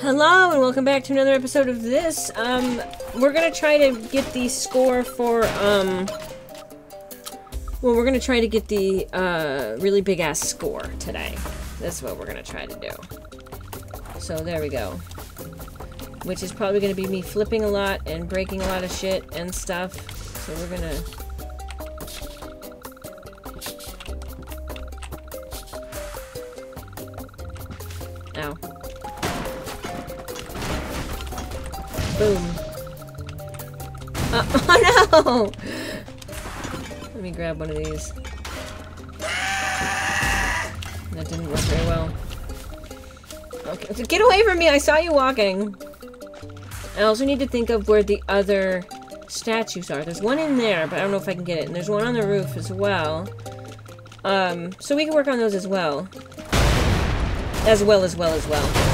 Hello and welcome back to another episode of this. Um, we're gonna try to get the score for, um... Well, we're gonna try to get the, uh, really big-ass score today. That's what we're gonna try to do. So, there we go. Which is probably gonna be me flipping a lot and breaking a lot of shit and stuff. So we're gonna... Boom. Uh, oh no! Let me grab one of these. That didn't work very well. Okay, get away from me! I saw you walking! I also need to think of where the other statues are. There's one in there, but I don't know if I can get it. And there's one on the roof as well. Um, so we can work on those as well. As well, as well, as well.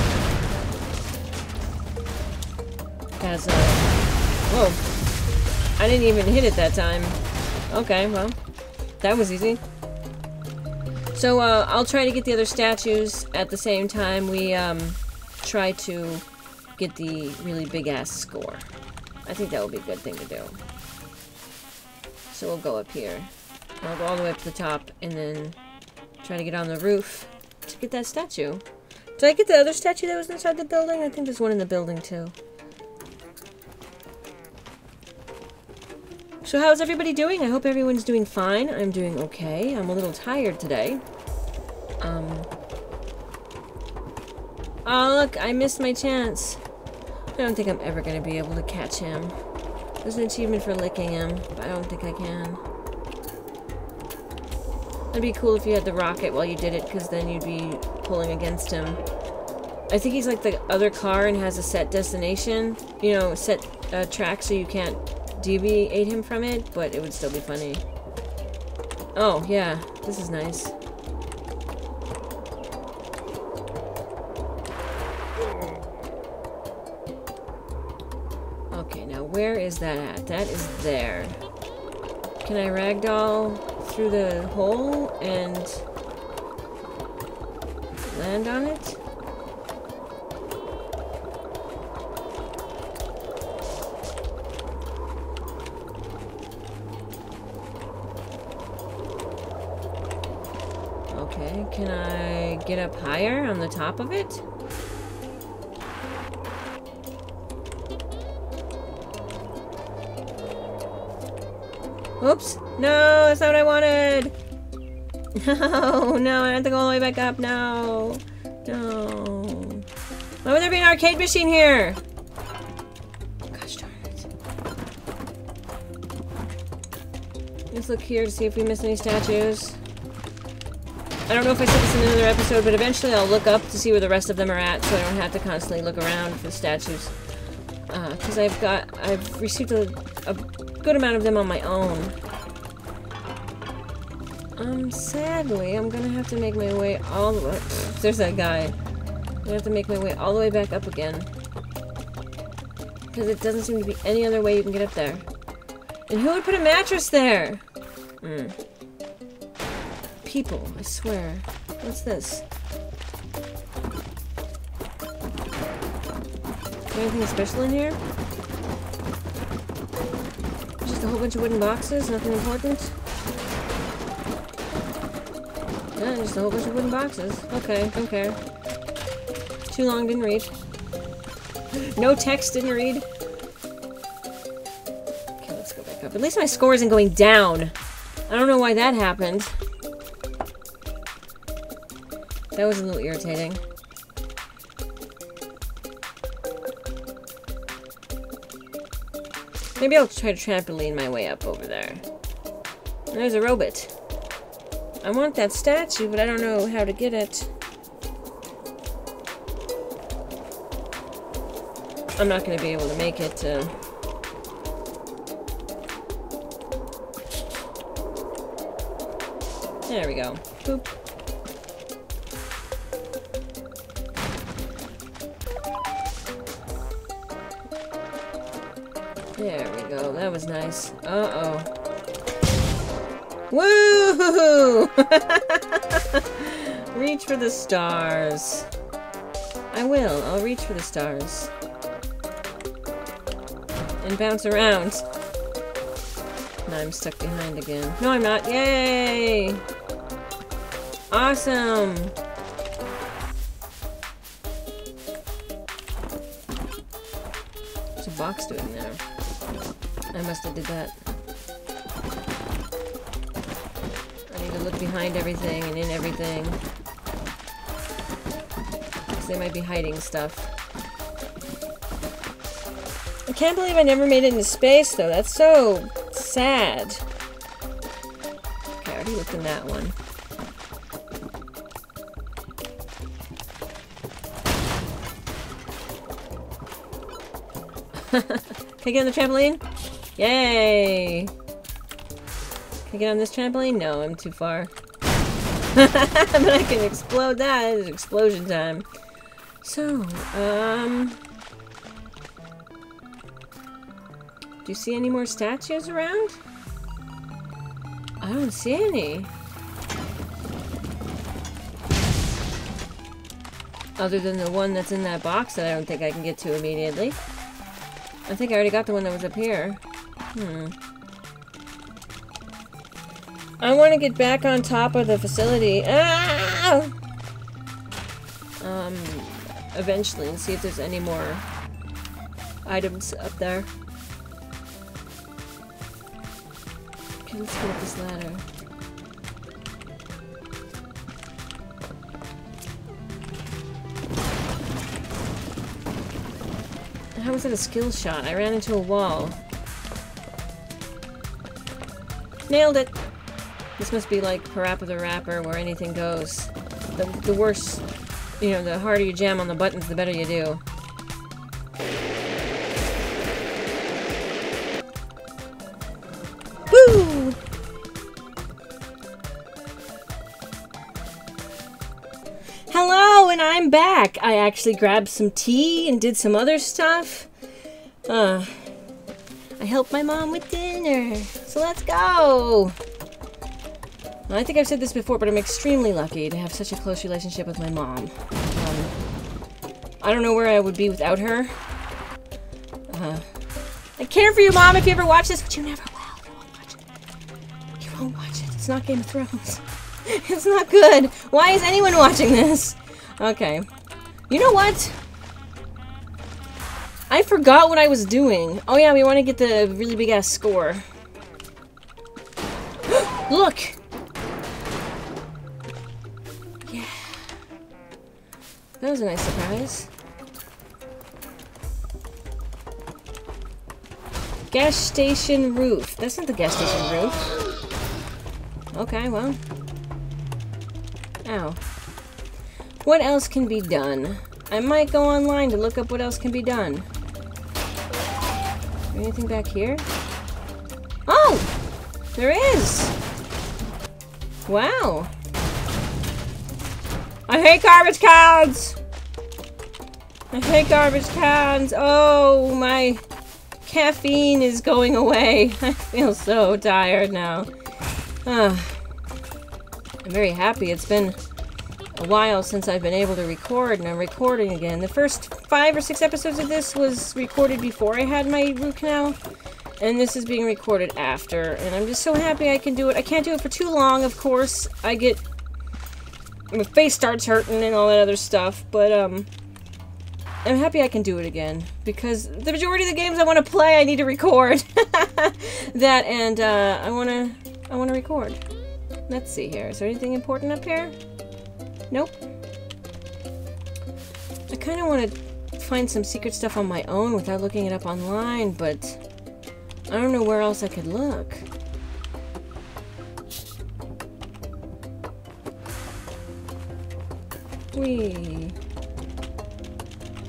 As, uh... Whoa. I didn't even hit it that time. Okay, well. That was easy. So, uh, I'll try to get the other statues at the same time we, um, try to get the really big-ass score. I think that would be a good thing to do. So we'll go up here. I'll go all the way up to the top, and then try to get on the roof to get that statue. Did I get the other statue that was inside the building? I think there's one in the building, too. So how's everybody doing? I hope everyone's doing fine. I'm doing okay. I'm a little tired today. Um... Oh, look, I missed my chance. I don't think I'm ever going to be able to catch him. There's an achievement for licking him, but I don't think I can. It'd be cool if you had the rocket while you did it, because then you'd be pulling against him. I think he's like the other car and has a set destination. You know, set uh, track so you can't deviate him from it, but it would still be funny. Oh, yeah. This is nice. Okay, now where is that at? That is there. Can I ragdoll through the hole and land on it? Can I get up higher on the top of it? Oops. No, that's not what I wanted. No, no, I have to go all the way back up. No. No. Why would there be an arcade machine here? Gosh darn it. Let's look here to see if we miss any statues. I don't know if I said this in another episode, but eventually I'll look up to see where the rest of them are at so I don't have to constantly look around for the statues. Because uh, I've got, I've received a, a good amount of them on my own. Um, sadly, I'm gonna have to make my way all the way... There's that guy. I'm gonna have to make my way all the way back up again. Because it doesn't seem to be any other way you can get up there. And who would put a mattress there? Hmm. People, I swear. What's this? Anything special in here? Just a whole bunch of wooden boxes, nothing important? Yeah, just a whole bunch of wooden boxes. Okay, don't care. Too long, didn't read. No text, didn't read. Okay, let's go back up. At least my score isn't going down. I don't know why that happened. That was a little irritating. Maybe I'll try to trampoline my way up over there. There's a robot. I want that statue, but I don't know how to get it. I'm not going to be able to make it to... There we go. Boop. There we go. That was nice. Uh-oh. Woo! Reach for the stars. I will. I'll reach for the stars. And bounce around. Now I'm stuck behind again. No, I'm not. Yay! Awesome! Box doing there? I must have did that. I need to look behind everything and in everything. Because they might be hiding stuff. I can't believe I never made it into space, though. That's so sad. Okay, I already looked in that one. Can I get on the trampoline? Yay! Can I get on this trampoline? No, I'm too far. but I can explode that. It's explosion time. So, um... Do you see any more statues around? I don't see any. Other than the one that's in that box that I don't think I can get to immediately. I think I already got the one that was up here. Hmm. I want to get back on top of the facility. Ah! Um, eventually and see if there's any more items up there. Okay, let's up this ladder. How was that a skill shot? I ran into a wall. Nailed it! This must be like Parappa the Rapper, where anything goes. The, the worse, you know, the harder you jam on the buttons, the better you do. Woo! Hello, and I'm back. I actually grabbed some tea and did some other stuff. Uh, I helped my mom with dinner. So let's go. I think I've said this before, but I'm extremely lucky to have such a close relationship with my mom. Um, I don't know where I would be without her. Uh, I care for you, Mom, if you ever watch this, but you never will. You won't watch it. You won't watch it. It's not Game of Thrones. it's not good. Why is anyone watching this? Okay. You know what? I forgot what I was doing. Oh yeah, we want to get the really big ass score. Look! Yeah. That was a nice surprise. Gas station roof. That's not the gas station roof. Okay, well. Ow. What else can be done? I might go online to look up what else can be done. Anything back here? Oh! There is! Wow. I hate garbage cans! I hate garbage cans! Oh, my caffeine is going away. I feel so tired now. Uh, I'm very happy. It's been a while since I've been able to record, and I'm recording again. The first five or six episodes of this was recorded before I had my root canal, and this is being recorded after, and I'm just so happy I can do it. I can't do it for too long, of course. I get... My face starts hurting and all that other stuff, but, um... I'm happy I can do it again, because the majority of the games I want to play, I need to record. that, and, uh, I want to... I want to record. Let's see here. Is there anything important up here? Nope. I kind of want to find some secret stuff on my own without looking it up online, but I don't know where else I could look. Whee.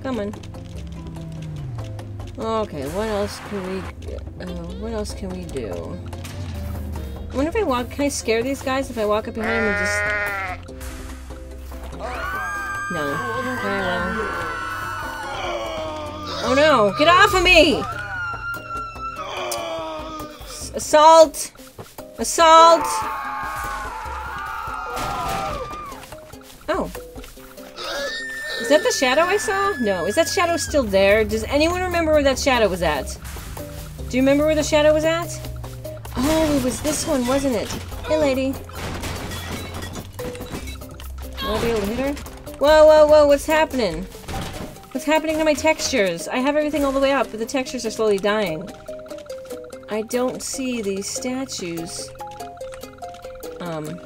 Come on. Okay, what else can we... Uh, what else can we do? I wonder if I walk... Can I scare these guys if I walk up behind them and just... No. Oh no! Get off of me! Assault! Assault! Oh. Is that the shadow I saw? No. Is that shadow still there? Does anyone remember where that shadow was at? Do you remember where the shadow was at? Oh, it was this one, wasn't it? Hey, lady. Will I be able to hit her? Whoa, whoa, whoa, what's happening? What's happening to my textures? I have everything all the way up, but the textures are slowly dying. I don't see these statues. Um,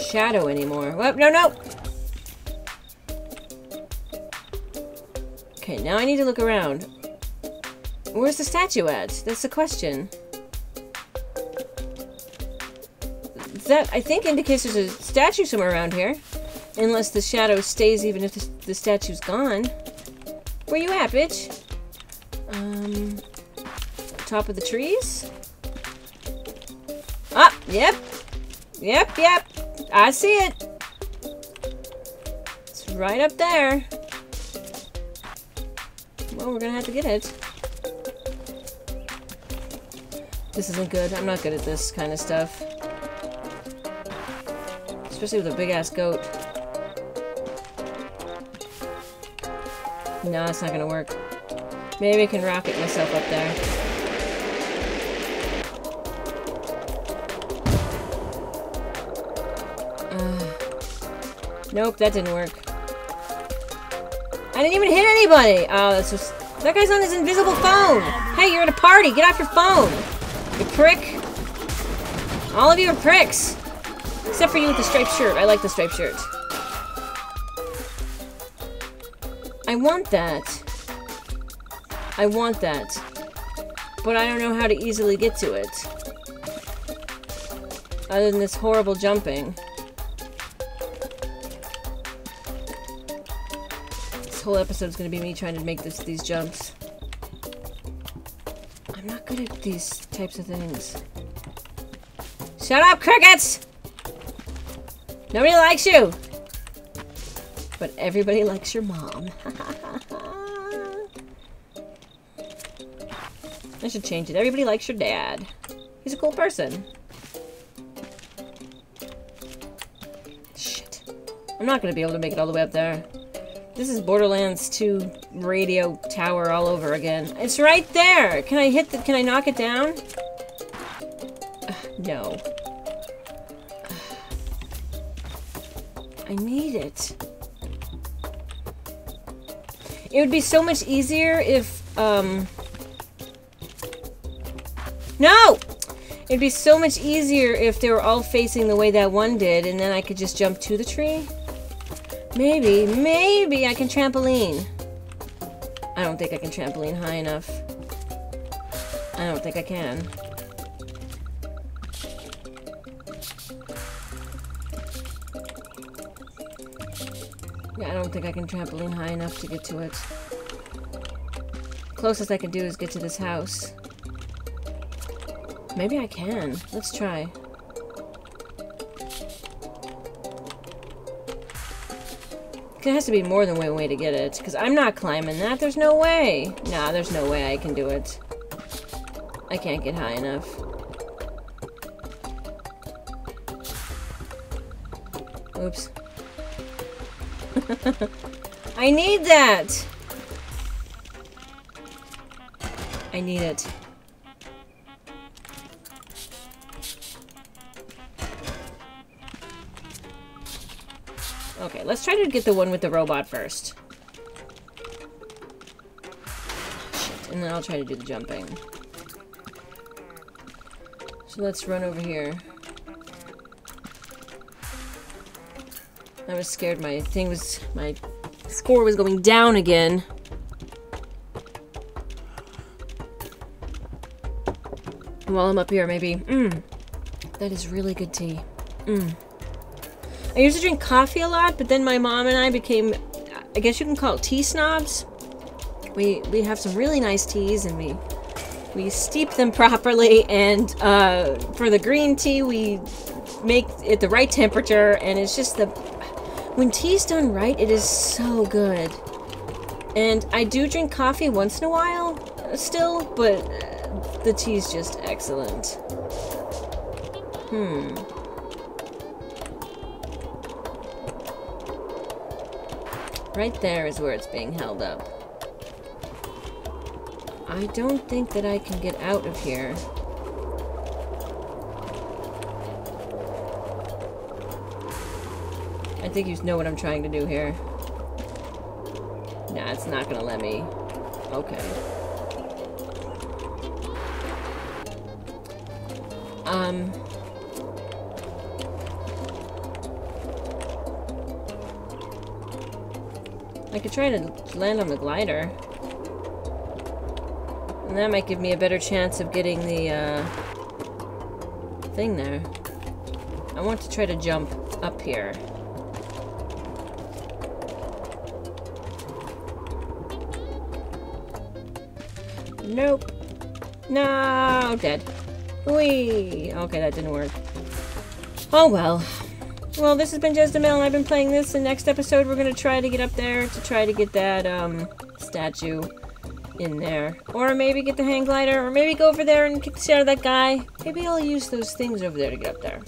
shadow anymore. Whoop, no, no! Okay, now I need to look around. Where's the statue at? That's the question. That, I think, indicates there's a statue somewhere around here. Unless the shadow stays even if the, the statue's gone. Where you at, bitch? Um, top of the trees? Ah, yep. Yep, yep. I see it. It's right up there. Well, we're gonna have to get it. This isn't good. I'm not good at this kind of stuff. Especially with a big-ass goat. No, it's not gonna work. Maybe I can rocket myself up there. Nope, that didn't work. I didn't even hit anybody! Oh, that's just... That guy's on his invisible phone! Hey, you're at a party! Get off your phone! You prick! All of you are pricks! Except for you with the striped shirt. I like the striped shirt. I want that. I want that. But I don't know how to easily get to it. Other than this horrible jumping. Whole episode is going to be me trying to make this these jumps. I'm not good at these types of things. Shut up, crickets! Nobody likes you! But everybody likes your mom. I should change it. Everybody likes your dad. He's a cool person. Shit. I'm not gonna be able to make it all the way up there. This is Borderlands 2 radio tower all over again. It's right there! Can I hit the- can I knock it down? No. I need it. It would be so much easier if, um... No! It'd be so much easier if they were all facing the way that one did, and then I could just jump to the tree. Maybe, maybe I can trampoline. I don't think I can trampoline high enough. I don't think I can. Yeah, I don't think I can trampoline high enough to get to it. Closest I can do is get to this house. Maybe I can. Let's try. There has to be more than one way to get it, because I'm not climbing that. There's no way. Nah, there's no way I can do it. I can't get high enough. Oops. I need that! I need it. Let's try to get the one with the robot first. Shit, and then I'll try to do the jumping. So let's run over here. I was scared my thing was... my score was going down again. While I'm up here, maybe. Mmm. That is really good tea. Mmm. I used to drink coffee a lot, but then my mom and I became, I guess you can call it tea snobs. We we have some really nice teas, and we we steep them properly. And uh, for the green tea, we make it the right temperature, and it's just the when tea's done right, it is so good. And I do drink coffee once in a while, still, but the tea's just excellent. Hmm. Right there is where it's being held up. I don't think that I can get out of here. I think you know what I'm trying to do here. Nah, it's not gonna let me. Okay. Um... I could try to land on the glider. And that might give me a better chance of getting the, uh, thing there. I want to try to jump up here. Nope. No, dead. Whee! Okay, that didn't work. Oh well. Well, this has been Jezdamayel, and I've been playing this. The next episode, we're gonna try to get up there to try to get that, um, statue in there. Or maybe get the hang glider, or maybe go over there and kick the shit out of that guy. Maybe I'll use those things over there to get up there.